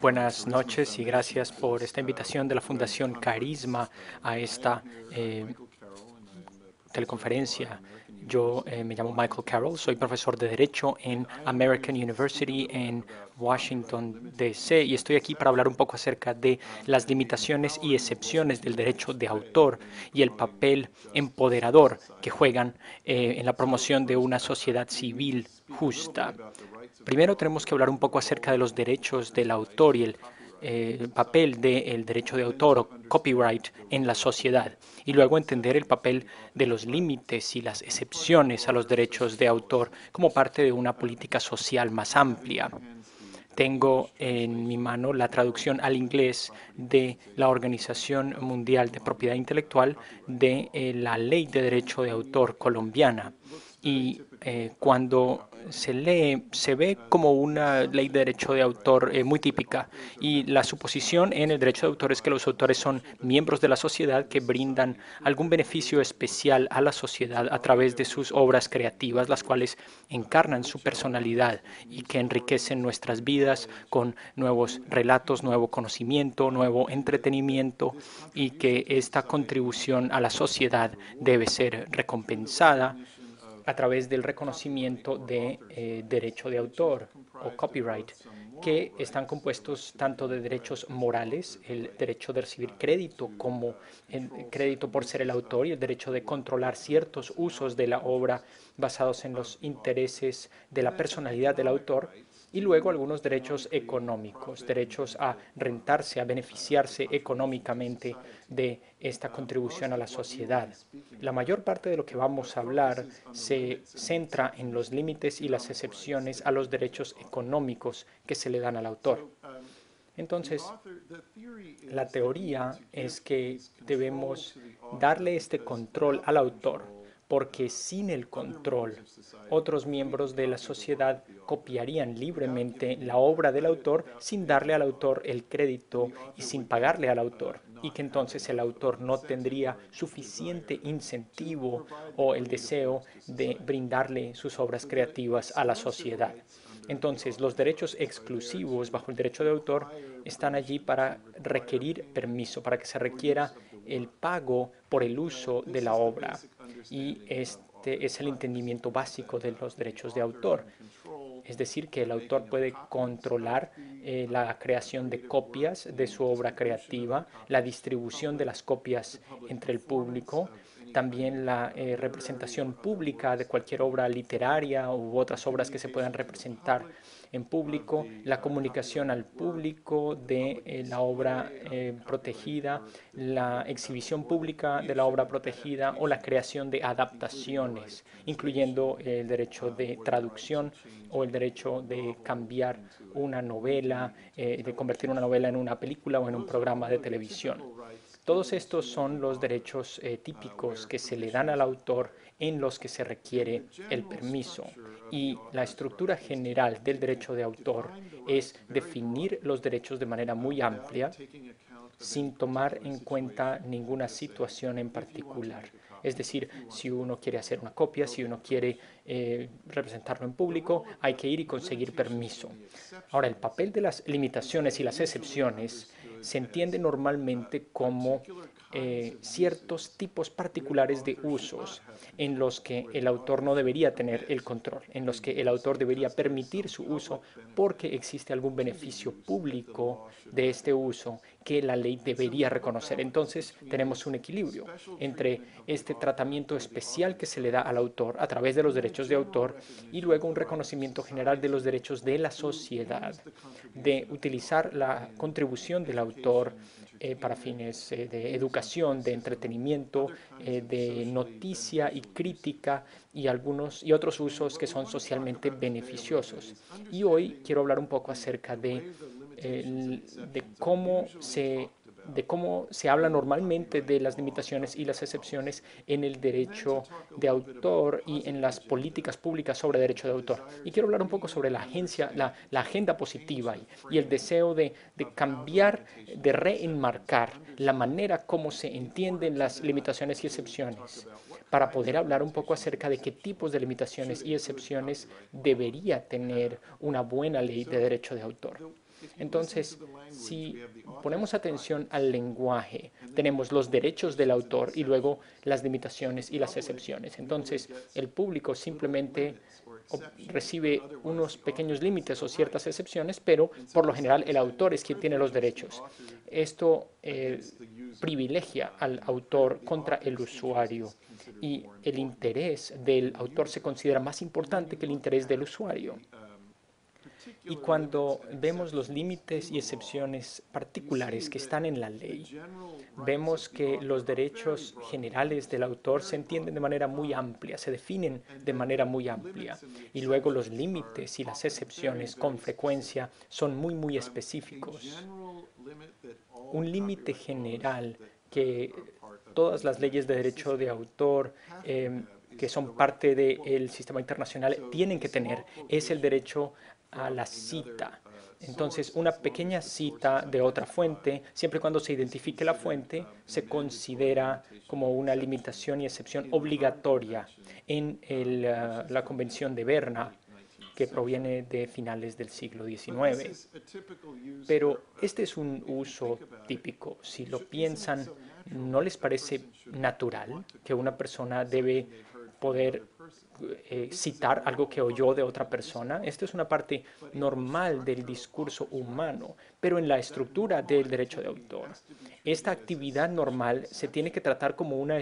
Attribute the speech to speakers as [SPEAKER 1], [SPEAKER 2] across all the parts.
[SPEAKER 1] Buenas noches y gracias por esta invitación de la Fundación Carisma a esta eh, teleconferencia. Yo eh, me llamo Michael Carroll, soy profesor de Derecho en American University en Washington, D.C. y estoy aquí para hablar un poco acerca de las limitaciones y excepciones del derecho de autor y el papel empoderador que juegan eh, en la promoción de una sociedad civil justa. Primero tenemos que hablar un poco acerca de los derechos del autor y el eh, papel del derecho de autor o copyright en la sociedad y luego entender el papel de los límites y las excepciones a los derechos de autor como parte de una política social más amplia. Tengo en mi mano la traducción al inglés de la Organización Mundial de Propiedad Intelectual de eh, la Ley de Derecho de Autor colombiana. Y eh, cuando se lee, se ve como una ley de derecho de autor eh, muy típica. Y la suposición en el derecho de autor es que los autores son miembros de la sociedad que brindan algún beneficio especial a la sociedad a través de sus obras creativas, las cuales encarnan su personalidad y que enriquecen nuestras vidas con nuevos relatos, nuevo conocimiento, nuevo entretenimiento y que esta contribución a la sociedad debe ser recompensada a través del reconocimiento de eh, derecho de autor o copyright, que están compuestos tanto de derechos morales, el derecho de recibir crédito como el crédito por ser el autor y el derecho de controlar ciertos usos de la obra basados en los intereses de la personalidad del autor, y luego algunos derechos económicos, derechos a rentarse, a beneficiarse económicamente de esta contribución a la sociedad. La mayor parte de lo que vamos a hablar se centra en los límites y las excepciones a los derechos económicos que se le dan al autor. Entonces, la teoría es que debemos darle este control al autor porque sin el control otros miembros de la sociedad copiarían libremente la obra del autor sin darle al autor el crédito y sin pagarle al autor y que entonces el autor no tendría suficiente incentivo o el deseo de brindarle sus obras creativas a la sociedad. Entonces, los derechos exclusivos bajo el derecho de autor están allí para requerir permiso, para que se requiera el pago por el uso de la obra y este es el entendimiento básico de los derechos de autor. Es decir, que el autor puede controlar eh, la creación de copias de su obra creativa, la distribución de las copias entre el público, también la eh, representación pública de cualquier obra literaria u otras obras que se puedan representar en público, la comunicación al público de eh, la obra eh, protegida, la exhibición pública de la obra protegida o la creación de adaptaciones, incluyendo el derecho de traducción o el derecho de cambiar una novela, de convertir una novela en una película o en un programa de televisión. Todos estos son los derechos eh, típicos que se le dan al autor en los que se requiere el permiso. Y la estructura general del derecho de autor es definir los derechos de manera muy amplia sin tomar en cuenta ninguna situación en particular. Es decir, si uno quiere hacer una copia, si uno quiere eh, representarlo en público, hay que ir y conseguir permiso. Ahora, el papel de las limitaciones y las excepciones se entiende normalmente como eh, ciertos tipos particulares de usos en los que el autor no debería tener el control, en los que el autor debería permitir su uso porque existe algún beneficio público de este uso que la ley debería reconocer. Entonces tenemos un equilibrio entre este tratamiento especial que se le da al autor a través de los derechos de autor y luego un reconocimiento general de los derechos de la sociedad, de utilizar la contribución del autor eh, para fines eh, de educación, de entretenimiento, eh, de noticia y crítica y algunos y otros usos que son socialmente beneficiosos. Y hoy quiero hablar un poco acerca de, de cómo se de cómo se habla normalmente de las limitaciones y las excepciones en el derecho de autor y en las políticas públicas sobre derecho de autor. Y quiero hablar un poco sobre la, agencia, la, agenda positiva y, el deseo de, de, cambiar, de reenmarcar la manera como se entienden las limitaciones y excepciones para poder hablar un poco acerca de qué tipos de limitaciones y excepciones debería tener una buena ley de derecho de autor. Entonces, si ponemos atención al lenguaje, tenemos los derechos del autor y luego las limitaciones y las excepciones. Entonces, el público simplemente recibe unos pequeños límites o ciertas excepciones, pero por lo general el autor es quien tiene los derechos. Esto eh, privilegia al autor contra el usuario y el interés del autor se considera más importante que el interés del usuario. Y cuando vemos los límites y excepciones particulares que están en la ley, vemos que los derechos generales del autor se entienden de manera muy amplia, se definen de manera muy amplia. Y luego los límites y las excepciones con frecuencia son muy, muy específicos. Un límite general que todas las leyes de derecho de autor eh, que son parte del sistema internacional tienen que tener es el derecho a la cita. Entonces, una pequeña cita de otra fuente, siempre y cuando se identifique la fuente, se considera como una limitación y excepción obligatoria en uh, la Convención de Berna, que proviene de finales del siglo XIX. Pero este es un uso típico. Si lo piensan, ¿no les parece natural que una persona debe poder eh, citar algo que oyó de otra persona. Esto es una parte normal del discurso humano, pero en la estructura del derecho de autor. Esta actividad normal se tiene que tratar como una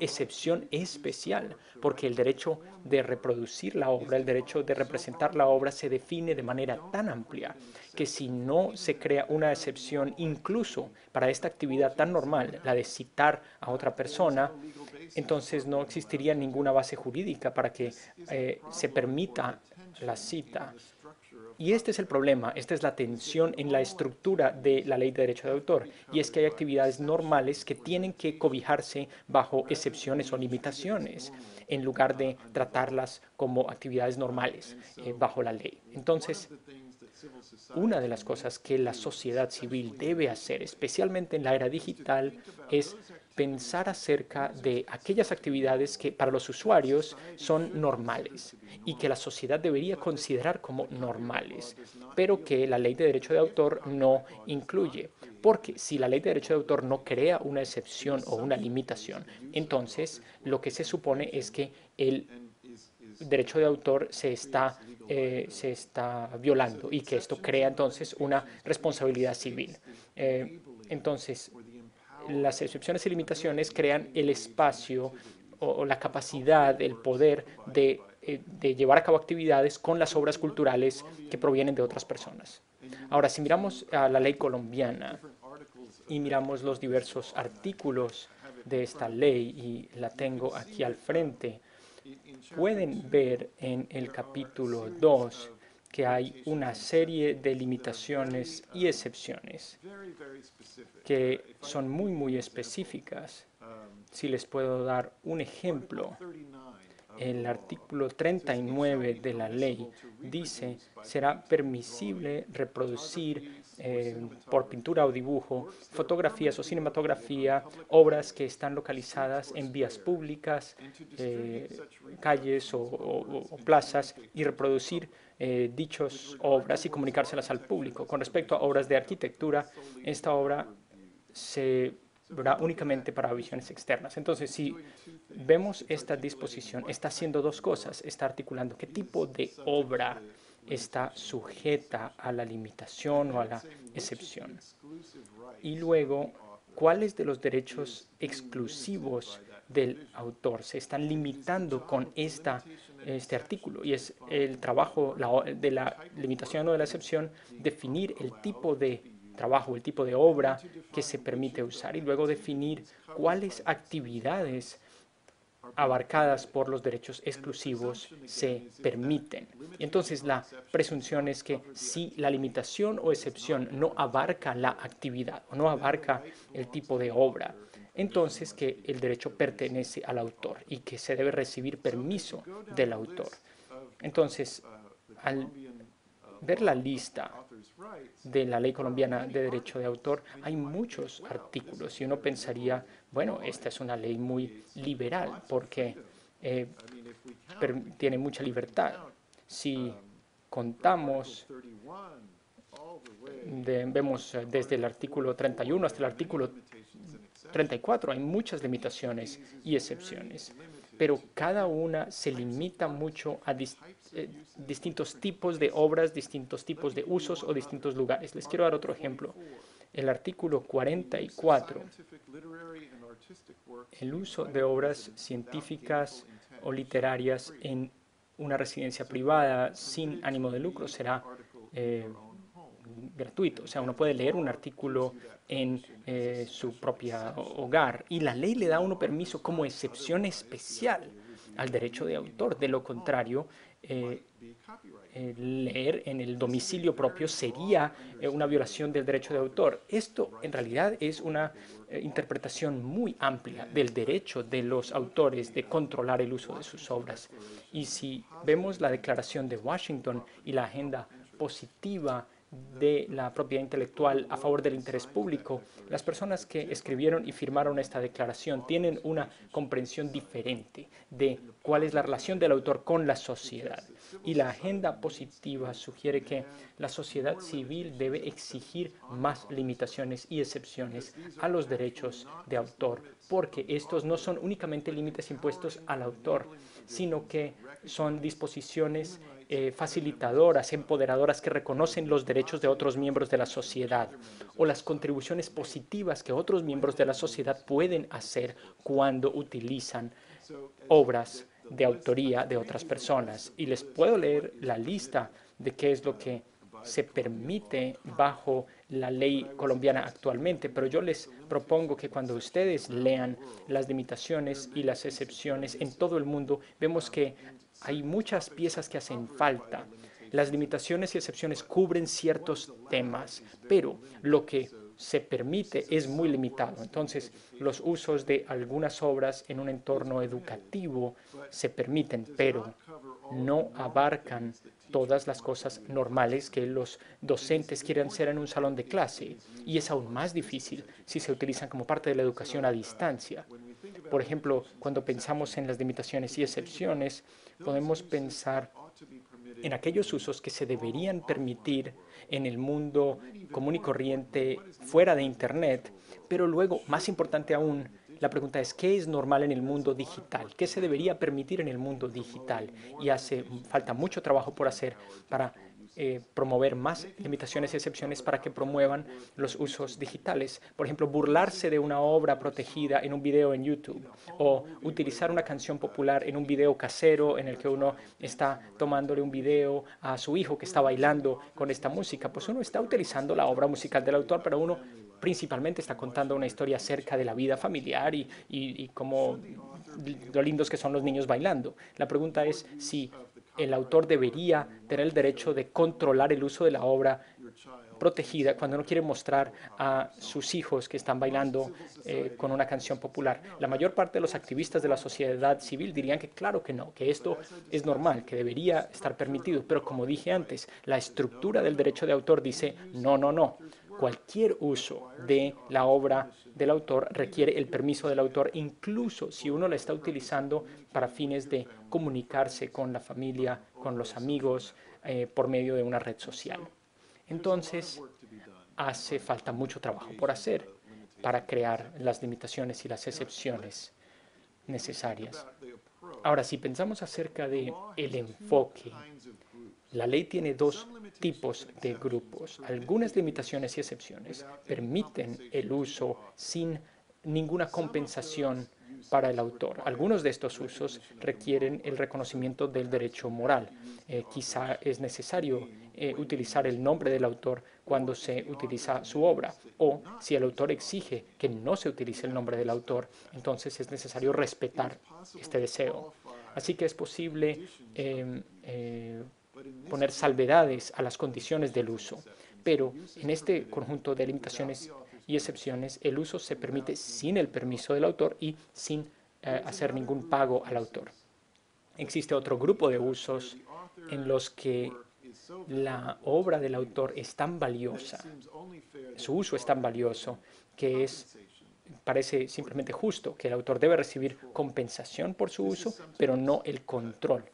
[SPEAKER 1] excepción especial, porque el derecho de reproducir la obra, el derecho de representar la obra se define de manera tan amplia que si no se crea una excepción incluso para esta actividad tan normal, la de citar a otra persona, entonces no existiría ninguna base jurídica para que eh, se permita la cita. Y este es el problema, esta es la tensión en la estructura de la ley de derecho de autor, y es que hay actividades normales que tienen que cobijarse bajo excepciones o limitaciones, en lugar de tratarlas como actividades normales eh, bajo la ley. Entonces, una de las cosas que la sociedad civil debe hacer, especialmente en la era digital, es pensar acerca de aquellas actividades que para los usuarios son normales y que la sociedad debería considerar como normales, pero que la ley de derecho de autor no incluye. Porque si la ley de derecho de autor no crea una excepción o una limitación, entonces lo que se supone es que el derecho de autor se está, eh, se está violando y que esto crea entonces una responsabilidad civil. Eh, entonces, las excepciones y limitaciones crean el espacio o, la capacidad, el poder de, eh, de, llevar a cabo actividades con las obras culturales que provienen de otras personas. Ahora, si miramos a la ley colombiana y miramos los diversos artículos de esta ley, y la tengo aquí al frente, pueden ver en el capítulo 2 que hay una serie de limitaciones y excepciones que son muy, muy específicas. Si les puedo dar un ejemplo, el artículo 39 de la ley dice será permisible reproducir eh, por pintura o dibujo fotografías o cinematografía, obras que están localizadas en vías públicas, eh, calles o plazas y reproducir eh, dichas obras y comunicárselas al público. Con respecto a obras de arquitectura, esta obra se verá únicamente para visiones externas. Entonces, si vemos esta disposición, está haciendo dos cosas. Está articulando qué tipo de obra está sujeta a la limitación o a la excepción. Y luego, cuáles de los derechos exclusivos del autor se están limitando con esta este artículo y es el trabajo de la limitación o de la excepción, definir el tipo de trabajo, el tipo de obra que se permite usar y luego definir cuáles actividades abarcadas por los derechos exclusivos se permiten. Y entonces la presunción es que si la limitación o excepción no abarca la actividad o no abarca el tipo de obra, entonces que el derecho pertenece al autor y que se debe recibir permiso del autor. Entonces, al ver la lista de la ley colombiana de derecho de autor, hay muchos artículos y uno pensaría, bueno, esta es una ley muy liberal porque eh, tiene mucha libertad. Si contamos vemos eh, desde el artículo 31 hasta el artículo 34, hay muchas limitaciones y excepciones, pero cada una se limita mucho a eh, distintos tipos de obras, distintos tipos de usos o distintos lugares. Les quiero dar otro ejemplo. El artículo 44, el uso de obras científicas o literarias en una residencia privada sin ánimo de lucro será eh, gratuito. O sea, uno puede leer un artículo en eh, su propio hogar y la ley le da a uno permiso como excepción especial al derecho de autor. De lo contrario, eh, eh, leer en el domicilio propio sería una violación del derecho de autor. Esto en realidad es una interpretación muy amplia del derecho de los autores de controlar el uso de sus obras. Y si vemos la declaración de Washington y la agenda positiva de la propiedad intelectual a favor del interés público, las personas que escribieron y firmaron esta declaración tienen una comprensión diferente de cuál es la relación del autor con la sociedad. Y la agenda positiva sugiere que la sociedad civil debe exigir más limitaciones y excepciones a los derechos de autor, porque estos no son únicamente límites impuestos al autor, sino que son disposiciones eh, facilitadoras, empoderadoras que reconocen los derechos de otros miembros de la sociedad o las contribuciones positivas que otros miembros de la sociedad pueden hacer cuando utilizan obras de autoría de otras personas. Y les puedo leer la lista de qué es lo que se permite bajo la ley colombiana actualmente, pero yo les propongo que cuando ustedes lean las limitaciones y las excepciones en todo el mundo, vemos que hay muchas piezas que hacen falta. Las limitaciones y excepciones cubren ciertos temas, pero lo que se permite es muy limitado. Entonces, los usos de algunas obras en un entorno educativo se permiten, pero no abarcan todas las cosas normales que los docentes quieren hacer en un salón de clase. Y es aún más difícil si se utilizan como parte de la educación a distancia. Por ejemplo, cuando pensamos en las limitaciones y excepciones, podemos pensar en aquellos usos que se deberían permitir en el mundo común y corriente fuera de Internet, pero luego, más importante aún, la pregunta es, ¿qué es normal en el mundo digital? ¿Qué se debería permitir en el mundo digital? Y hace falta mucho trabajo por hacer para eh, promover más limitaciones y excepciones para que promuevan los usos digitales. Por ejemplo, burlarse de una obra protegida en un video en YouTube o utilizar una canción popular en un video casero en el que uno está tomándole un video a su hijo que está bailando con esta música. Pues uno está utilizando la obra musical del autor, pero uno principalmente está contando una historia acerca de la vida familiar y, y, y cómo lo lindos que son los niños bailando. La pregunta es si el autor debería tener el derecho de controlar el uso de la obra protegida cuando no quiere mostrar a sus hijos que están bailando eh, con una canción popular. La mayor parte de los activistas de la sociedad civil dirían que claro que no, que esto es normal, que debería estar permitido. Pero como dije antes, la estructura del derecho de autor dice no, no, no cualquier uso de la obra del autor requiere el permiso del autor, incluso si uno la está utilizando para fines de comunicarse con la familia, con los amigos, eh, por medio de una red social. Entonces, hace falta mucho trabajo por hacer para crear las limitaciones y las excepciones necesarias. Ahora, si pensamos acerca de el enfoque la ley tiene dos tipos de grupos. Algunas limitaciones y excepciones permiten el uso sin ninguna compensación para el autor. Algunos de estos usos requieren el reconocimiento del derecho moral. Eh, quizá es necesario eh, utilizar el nombre del autor cuando se utiliza su obra. O si el autor exige que no se utilice el nombre del autor, entonces es necesario respetar este deseo. Así que es posible em, eh, poner salvedades a las condiciones del uso. Pero en este conjunto de limitaciones y excepciones, el uso se permite sin el permiso del autor y sin eh, hacer ningún pago al autor. Existe otro grupo de usos en los que la obra del autor es tan valiosa, su uso es tan valioso, que es parece simplemente justo que el autor debe recibir compensación por su uso, pero no el control.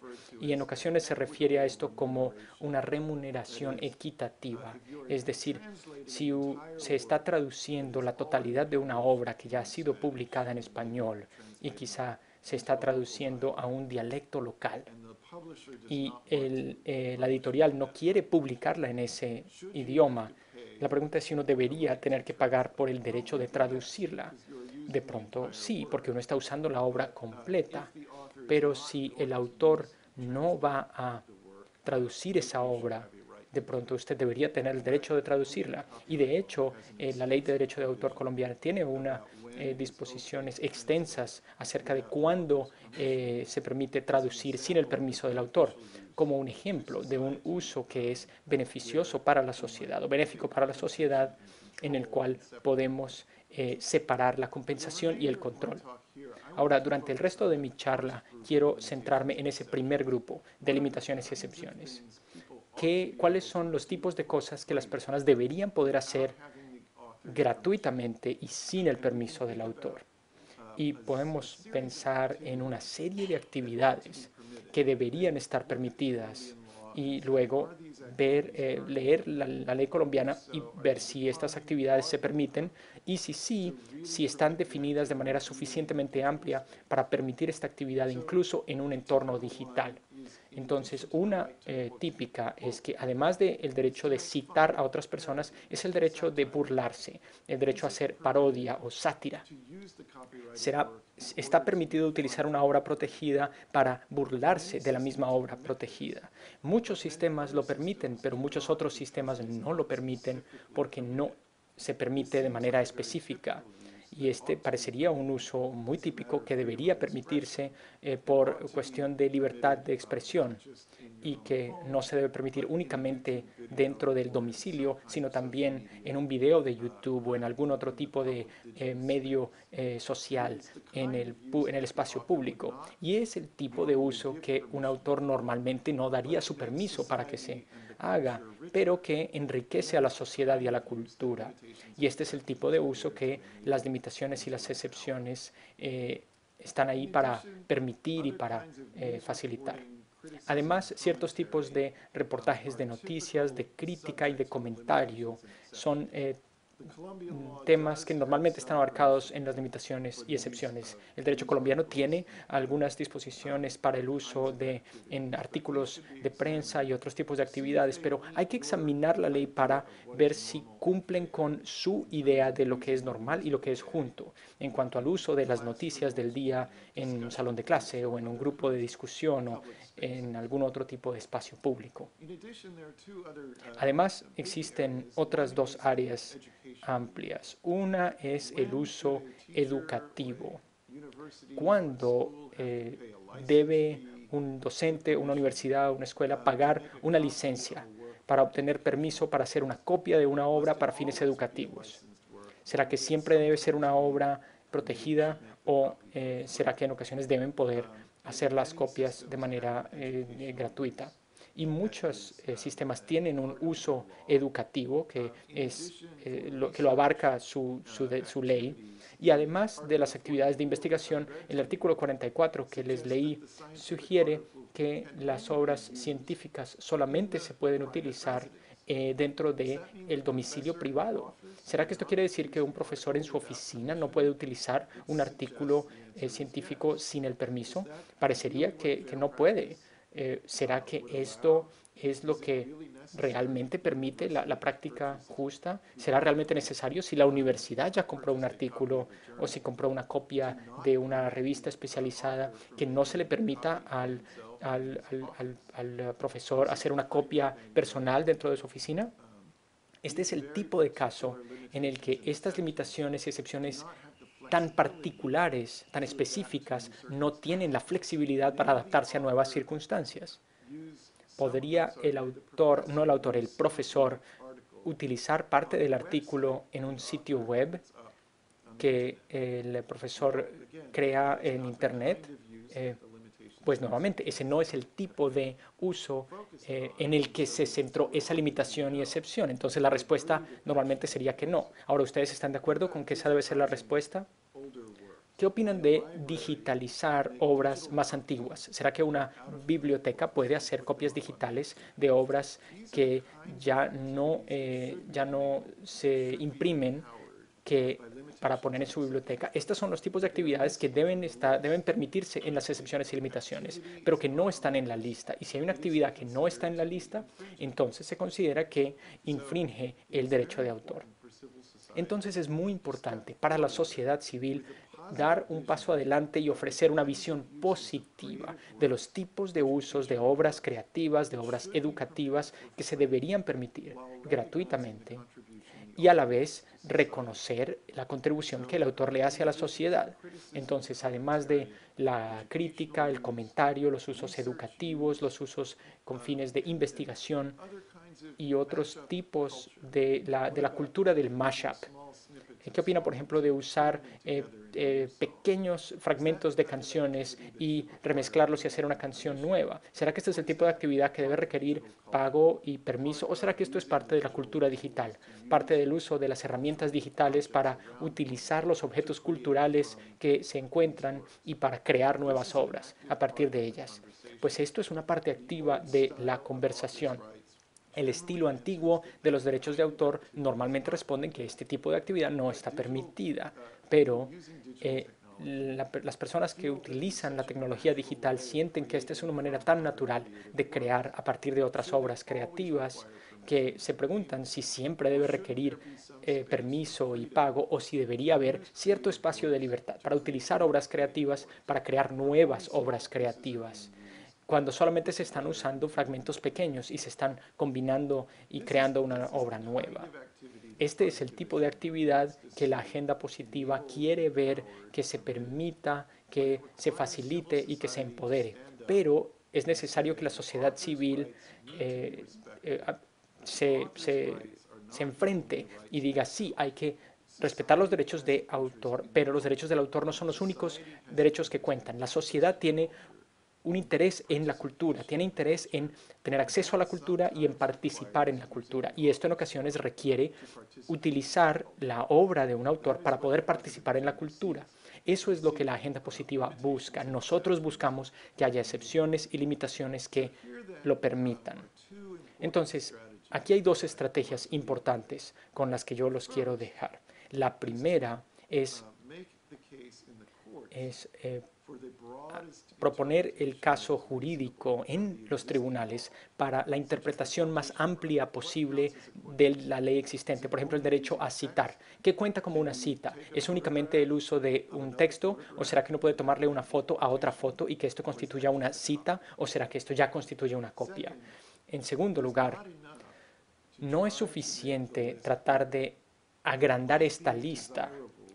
[SPEAKER 1] Y en ocasiones se refiere a esto como una remuneración equitativa. Es decir, si se está traduciendo la totalidad de una obra que ya ha sido publicada en español y quizá se está traduciendo a un dialecto local y eh, la editorial no quiere publicarla en ese idioma, la pregunta es si uno debería tener que pagar por el derecho de traducirla. De pronto sí, porque uno está usando la obra completa, pero si el autor no va a traducir esa obra, de pronto usted debería tener el derecho de traducirla. Y de hecho, eh, la ley de derecho de autor colombiana tiene unas eh, disposiciones extensas acerca de cuándo eh, se permite traducir sin el permiso del autor como un ejemplo de un uso que es beneficioso para la sociedad o benéfico para la sociedad en el cual podemos eh, separar la compensación y el control. Ahora, durante el resto de mi charla, quiero centrarme en ese primer grupo de limitaciones y excepciones. ¿Qué, ¿Cuáles son los tipos de cosas que las personas deberían poder hacer gratuitamente y sin el permiso del autor? Y podemos pensar en una serie de actividades que deberían estar permitidas y luego ver, eh, leer la, la, ley colombiana y ver si estas actividades se permiten y si sí, si están definidas de manera suficientemente amplia para permitir esta actividad incluso en un entorno digital. Entonces, una eh, típica es que además del derecho de citar a otras personas, es el derecho de burlarse, el derecho a hacer parodia o sátira. Será, está permitido utilizar una obra protegida para burlarse de la misma obra protegida. Muchos sistemas lo permiten, pero muchos otros sistemas no lo permiten porque no se permite de manera específica y este parecería un uso muy típico que debería permitirse eh, por cuestión de libertad de expresión y que no se debe permitir únicamente dentro del domicilio, sino también en un video de YouTube o en algún otro tipo de eh, medio eh, social en el, en el espacio público. Y es el tipo de uso que un autor normalmente no daría su permiso para que se haga, pero que enriquece a la sociedad y a la cultura. Y este es el tipo de uso que las limitaciones y las excepciones eh, están ahí para permitir y para eh, facilitar. Además, ciertos tipos de reportajes de noticias, de crítica y de comentario son eh, temas que normalmente están abarcados en las limitaciones y excepciones. El derecho colombiano tiene algunas disposiciones para el uso de en artículos de prensa y otros tipos de actividades, pero hay que examinar la ley para ver si cumplen con su idea de lo que es normal y lo que es junto en cuanto al uso de las noticias del día en un salón de clase o en un grupo de discusión o en algún otro tipo de espacio público. Además, existen otras dos áreas amplias. Una es el uso educativo. ¿Cuándo eh, debe un docente, una universidad, una escuela pagar una licencia para obtener permiso para hacer una copia de una obra para fines educativos? ¿Será que siempre debe ser una obra protegida o eh, será que en ocasiones deben poder hacer las copias de manera eh, gratuita. Y muchos eh, sistemas tienen un uso educativo que, es, eh, lo, que lo abarca su, su, su, ley. Y además de las actividades de investigación, el artículo 44 que les leí sugiere que las obras científicas solamente se pueden utilizar dentro del el domicilio privado. ¿Será que esto quiere decir que un profesor en su oficina no puede utilizar un artículo eh, científico sin el permiso? Parecería que, no puede. Eh, ¿Será que esto es lo que realmente permite la, la, práctica justa? ¿Será realmente necesario si la universidad ya compró un artículo o si compró una copia de una revista especializada que no se le permita al, al, al, al profesor hacer una copia personal dentro de su oficina? Este es el tipo de caso en el que estas limitaciones y excepciones tan particulares, tan específicas, no tienen la flexibilidad para adaptarse a nuevas circunstancias. ¿Podría el autor, no el autor, el profesor, utilizar parte del artículo en un sitio web que el profesor crea en Internet? Eh, Pues nuevamente, ese no es el tipo de uso eh, en el que se centró esa limitación y excepción. Entonces la respuesta normalmente sería que no. Ahora, ¿ustedes están de acuerdo con que esa debe ser la respuesta? ¿Qué opinan de digitalizar obras más antiguas? ¿Será que una biblioteca puede hacer copias digitales de obras que ya no, eh, ya no se imprimen para poner en su biblioteca? Estos son los tipos de actividades que deben, estar, deben permitirse en las excepciones y limitaciones, pero que no están en la lista. Y si hay una actividad que no está en la lista, entonces se considera que infringe el derecho de autor. Entonces es muy importante para la sociedad civil dar un paso adelante y ofrecer una visión positiva de los tipos de usos de obras creativas, de obras educativas que se deberían permitir gratuitamente y a la vez reconocer la contribución que el autor le hace a la sociedad. Entonces, además de la crítica, el comentario, los usos educativos, los usos con fines de investigación y otros tipos de la, de la cultura del mashup, ¿Qué opina, por ejemplo, de usar eh, eh, pequeños fragmentos de canciones y remezclarlos y hacer una canción nueva? ¿Será que este es el tipo de actividad que debe requerir pago y permiso? ¿O será que esto es parte de la cultura digital, parte del uso de las herramientas digitales para utilizar los objetos culturales que se encuentran y para crear nuevas obras a partir de ellas? Pues esto es una parte activa de la conversación el estilo antiguo de los derechos de autor normalmente responden que este tipo de actividad no está permitida, pero eh, las personas que utilizan la tecnología digital sienten que esta es una manera tan natural de crear a partir de otras obras creativas que se preguntan si siempre debe requerir eh, permiso y pago o si debería haber cierto espacio de libertad para utilizar obras creativas para crear nuevas obras creativas cuando solamente se están usando fragmentos pequeños y se están combinando y creando una obra nueva. Este es el tipo de actividad que la agenda positiva quiere ver que se permita, que se facilite y que se empodere. Pero es necesario que la sociedad civil eh, eh, se, se, se enfrente y diga, sí, hay que respetar los derechos de autor, pero los derechos del autor no son los únicos derechos que cuentan. La sociedad tiene un interés en la cultura, tiene interés en tener acceso a la cultura y en participar en la cultura. Y esto en ocasiones requiere utilizar la obra de un autor para poder participar en la cultura. Eso es lo que la agenda positiva busca. Nosotros buscamos que haya excepciones y limitaciones que lo permitan. Entonces, aquí hay dos estrategias importantes con las que yo los quiero dejar. La primera es, eh, proponer el caso jurídico en los tribunales para la interpretación más amplia posible de la ley existente. Por ejemplo, el derecho a citar. ¿Qué cuenta como una cita? ¿Es únicamente el uso de un texto o será que no puede tomarle una foto a otra foto y que esto constituya una cita o será que esto ya constituye una copia? En segundo lugar, no es suficiente tratar de agrandar esta lista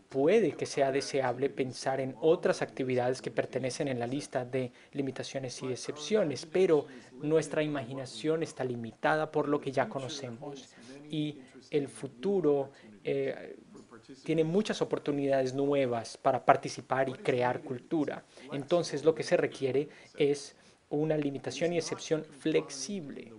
[SPEAKER 1] puede que sea deseable pensar en otras actividades que pertenecen en la lista de limitaciones y excepciones, pero nuestra imaginación está limitada por lo que ya conocemos y el futuro eh, tiene muchas oportunidades nuevas para participar y crear cultura. Entonces, lo que se requiere es una limitación y excepción flexible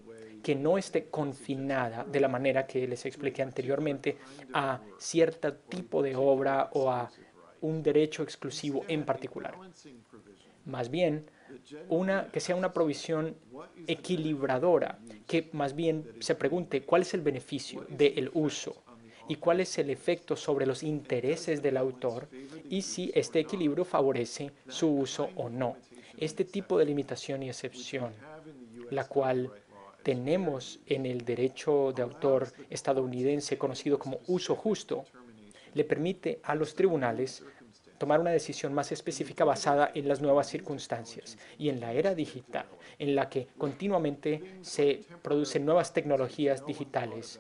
[SPEAKER 1] que no esté confinada de la manera que les expliqué anteriormente a cierto tipo de obra o a un derecho exclusivo en particular. Más bien, una, que sea una provisión equilibradora, que más bien se pregunte cuál es el beneficio del uso y cuál es el efecto sobre los intereses del autor y si este equilibrio favorece su uso o no. Este tipo de limitación y excepción, la cual tenemos en el derecho de autor estadounidense conocido como uso justo, le permite a los tribunales tomar una decisión más específica basada en las nuevas circunstancias. Y en la era digital, en la que continuamente se producen nuevas tecnologías digitales,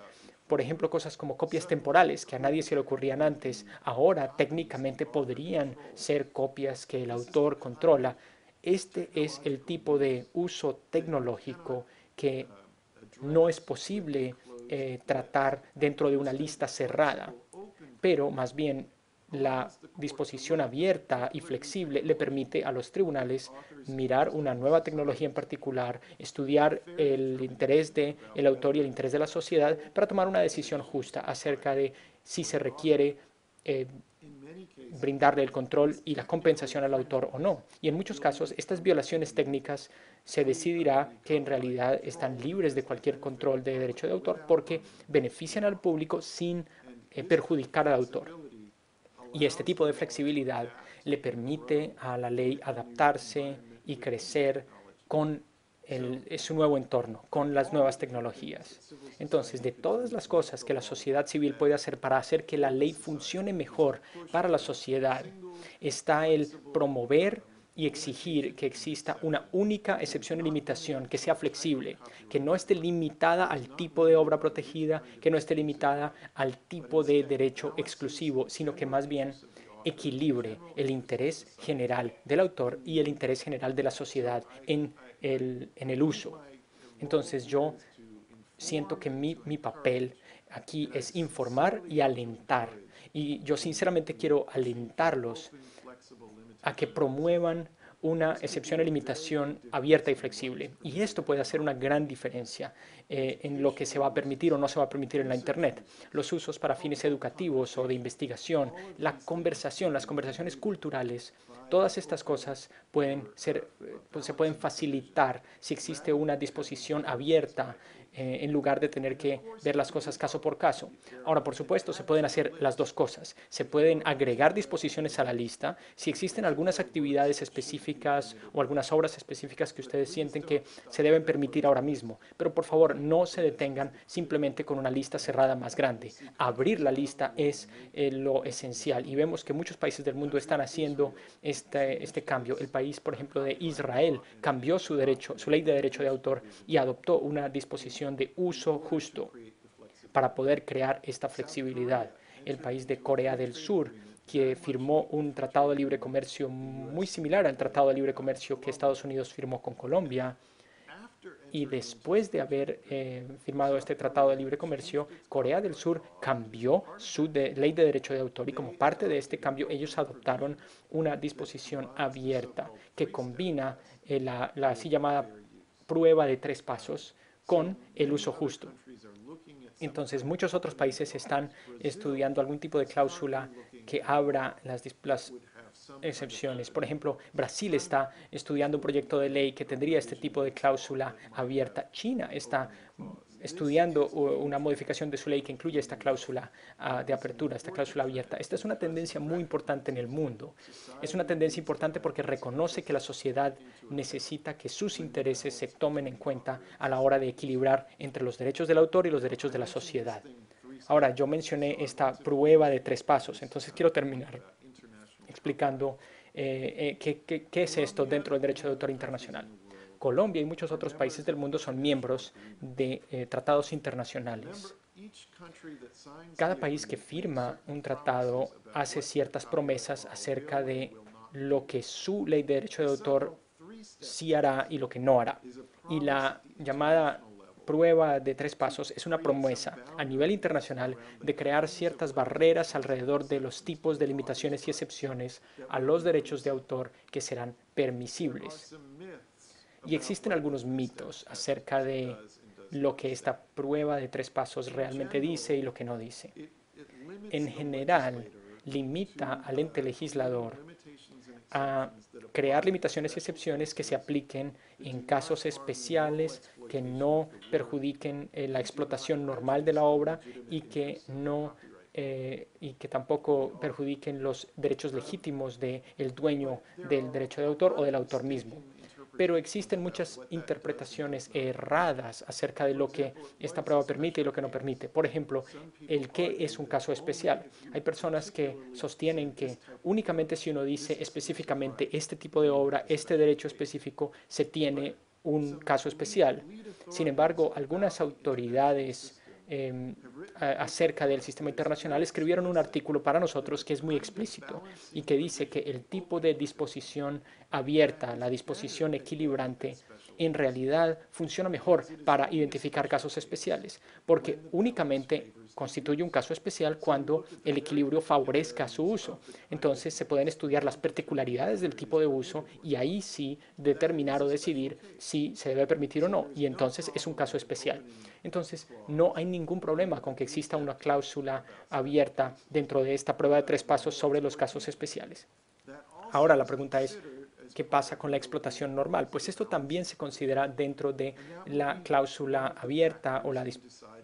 [SPEAKER 1] por ejemplo, cosas como copias temporales que a nadie se le ocurrían antes, ahora técnicamente podrían ser copias que el autor controla. Este es el tipo de uso tecnológico que no es posible eh, tratar dentro de una lista cerrada, pero más bien la disposición abierta y flexible le permite a los tribunales mirar una nueva tecnología en particular, estudiar el interés del el autor y el interés de la sociedad para tomar una decisión justa acerca de si se requiere eh, brindarle el control y la compensación al autor o no. Y en muchos casos, estas violaciones técnicas se decidirá que en realidad están libres de cualquier control de derecho de autor porque benefician al público sin eh, perjudicar al autor. Y este tipo de flexibilidad le permite a la ley adaptarse y crecer con su nuevo entorno, con las nuevas tecnologías. Entonces, de todas las cosas que la sociedad civil puede hacer para hacer que la ley funcione mejor para la sociedad, está el promover y exigir que exista una única excepción y limitación que sea flexible, que no esté limitada al tipo de obra protegida, que no esté limitada al tipo de derecho exclusivo, sino que más bien equilibre el interés general del autor y el interés general de la sociedad en el, en el uso. Entonces yo siento que mi, mi papel aquí es informar y alentar. Y yo sinceramente quiero alentarlos a que promuevan una excepción o limitación abierta y flexible. Y esto puede hacer una gran diferencia eh, en lo que se va a permitir o no se va a permitir en la Internet. Los usos para fines educativos o de investigación, la conversación, las conversaciones culturales, todas estas cosas pueden ser, eh, pues, se pueden facilitar si existe una disposición abierta eh, en lugar de tener que ver las cosas caso por caso. Ahora, por supuesto, se pueden hacer las dos cosas. Se pueden agregar disposiciones a la lista si existen algunas actividades específicas o algunas obras específicas que ustedes sienten que se deben permitir ahora mismo. Pero por favor, no se detengan simplemente con una lista cerrada más grande. Abrir la lista es eh, lo esencial y vemos que muchos países del mundo están haciendo este, este cambio. El país, por ejemplo, de Israel cambió su derecho, su ley de derecho de autor y adoptó una disposición de uso justo para poder crear esta flexibilidad. El país de Corea del Sur, que firmó un tratado de libre comercio muy similar al tratado de libre comercio que Estados Unidos firmó con Colombia, y después de haber eh, firmado este tratado de libre comercio, Corea del Sur cambió su ley de derecho de autor y como parte de este cambio ellos adoptaron una disposición abierta que combina eh, la, la así llamada prueba de tres pasos con el uso justo. Entonces, muchos otros países están estudiando algún tipo de cláusula que abra las, las excepciones. Por ejemplo, Brasil está estudiando un proyecto de ley que tendría este tipo de cláusula abierta. China está estudiando una modificación de su ley que incluye esta cláusula ah, de apertura, esta cláusula abierta. Esta es una tendencia muy importante en el mundo. Es una tendencia importante porque reconoce que la sociedad necesita que sus intereses se tomen en cuenta a la hora de equilibrar entre los derechos del autor y los derechos de la sociedad. Ahora, yo mencioné esta prueba de tres pasos, entonces quiero terminar explicando eh, eh, qué, qué es esto dentro del derecho de autor internacional. Colombia y muchos otros países del mundo son miembros de eh, tratados internacionales. Cada país que firma un tratado hace ciertas promesas acerca de lo que su ley de derecho de autor sí hará y lo que no hará. Y la llamada prueba de tres pasos es una promesa a nivel internacional de crear ciertas barreras alrededor de los tipos de limitaciones y excepciones a los derechos de autor que serán permisibles. Y existen algunos mitos acerca de lo que esta prueba de tres pasos realmente dice y lo que no dice. En general, limita al ente legislador a crear limitaciones y excepciones que se apliquen en casos especiales que no perjudiquen eh, la explotación normal de la obra y que no eh, y que tampoco perjudiquen los derechos legítimos del dueño del derecho de autor o del autor mismo pero existen muchas interpretaciones erradas acerca de lo que esta prueba permite y lo que no permite. Por ejemplo, el qué es un caso especial. Hay personas que sostienen que únicamente si uno dice específicamente este tipo de obra, este derecho específico, se tiene un caso especial. Sin embargo, algunas autoridades Em, acerca del sistema internacional, escribieron un artículo para nosotros que es muy explícito y que dice que el tipo de disposición abierta, la disposición equilibrante, en realidad funciona mejor para identificar casos especiales, porque únicamente constituye un caso especial cuando el equilibrio favorezca su uso. Entonces se pueden estudiar las particularidades del tipo de uso y ahí sí determinar o decidir si se debe permitir o no. Y entonces es un caso especial. Entonces no hay ningún problema con que exista una cláusula abierta dentro de esta prueba de tres pasos sobre los casos especiales. Ahora la pregunta es, ¿qué pasa con la explotación normal? Pues esto también se considera dentro de la cláusula abierta o la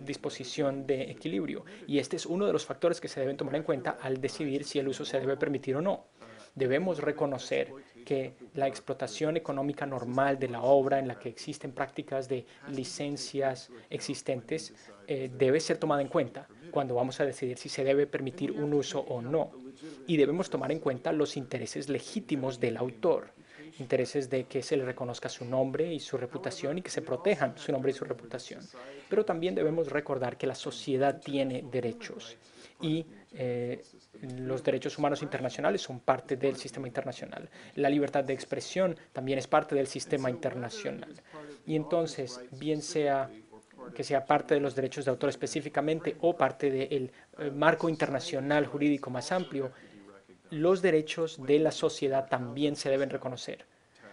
[SPEAKER 1] disposición de equilibrio. Y este es uno de los factores que se deben tomar en cuenta al decidir si el uso se debe permitir o no. Debemos reconocer que la explotación económica normal de la obra en la que existen prácticas de licencias existentes eh, debe ser tomada en cuenta cuando vamos a decidir si se debe permitir un uso o no. Y debemos tomar en cuenta los intereses legítimos del autor, intereses de que se le reconozca su nombre y su reputación y que se protejan su nombre y su reputación. Pero también debemos recordar que la sociedad tiene derechos y eh, los derechos humanos internacionales son parte del sistema internacional. La libertad de expresión también es parte del sistema internacional. Y entonces, bien sea que sea parte de los derechos de autor específicamente o parte del eh, marco internacional jurídico más amplio, los derechos de la sociedad también se deben reconocer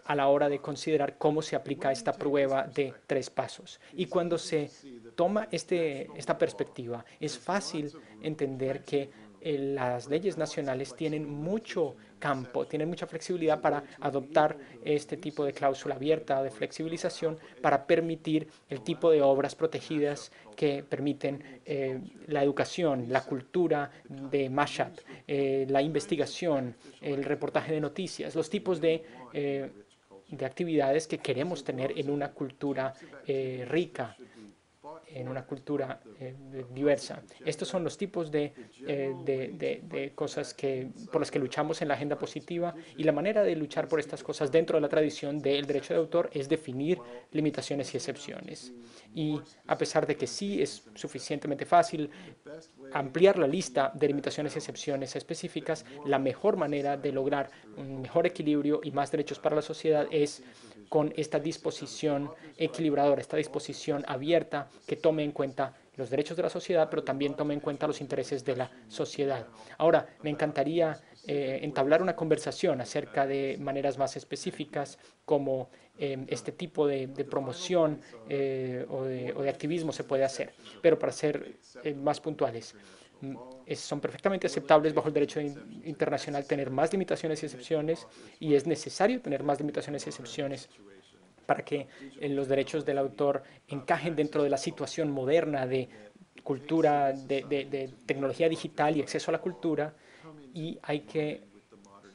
[SPEAKER 1] a la hora de considerar cómo se aplica esta prueba de tres pasos. Y cuando se toma este, esta perspectiva, es fácil entender que las leyes nacionales tienen mucho campo, tienen mucha flexibilidad para adoptar este tipo de cláusula abierta de flexibilización para permitir el tipo de obras protegidas que permiten eh, la educación, la cultura de mashup, eh, la investigación, el reportaje de noticias, los tipos de de actividades que queremos tener en una cultura rica en una cultura eh, diversa. Estos son los tipos eh, de, de, cosas que, por las que luchamos en la agenda positiva y la manera de luchar por estas cosas dentro de la tradición del derecho de autor es definir limitaciones y excepciones. Y a pesar de que sí es suficientemente fácil ampliar la lista de limitaciones y excepciones específicas, la mejor manera de lograr un mejor equilibrio y más derechos para la sociedad es con esta disposición equilibradora, esta disposición abierta que tome en cuenta los derechos de la sociedad, pero también tome en cuenta los intereses de la sociedad. Ahora, me encantaría eh, entablar una conversación acerca de maneras más específicas como eh, este tipo de, promoción eh, o, de, activismo se puede hacer. Pero para ser más puntuales, son perfectamente aceptables bajo el derecho internacional tener más limitaciones y excepciones y es necesario tener más limitaciones y excepciones para que eh, los derechos del autor encajen dentro de la situación moderna de cultura, de, tecnología digital y acceso a la cultura y hay que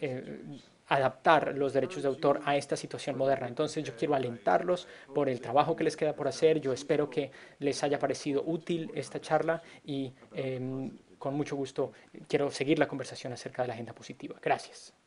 [SPEAKER 1] eh, adaptar los derechos de autor a esta situación moderna. Entonces yo quiero alentarlos por el trabajo que les queda por hacer. Yo espero que les haya parecido útil esta charla y em, con mucho gusto quiero seguir la conversación acerca de la agenda positiva. Gracias.